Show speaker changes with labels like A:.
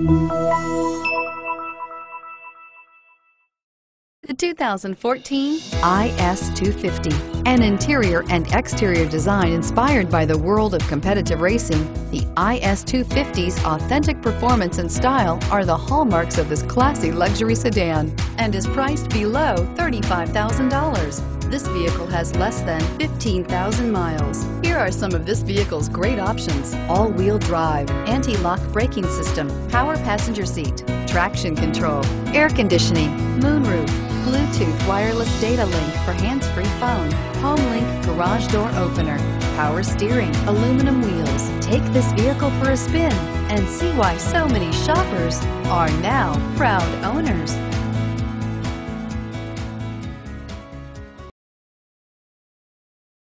A: The 2014 IS250. An interior and exterior design inspired by the world of competitive racing, the IS250's authentic performance and style are the hallmarks of this classy luxury sedan and is priced below $35,000. This vehicle has less than 15,000 miles. Here are some of this vehicle's great options. All-wheel drive, anti-lock braking system, power passenger seat, traction control, air conditioning, moonroof, Bluetooth wireless data link for hands-free phone, HomeLink garage door opener, power steering, aluminum wheels. Take this vehicle for a spin and see why so many shoppers are now proud owners.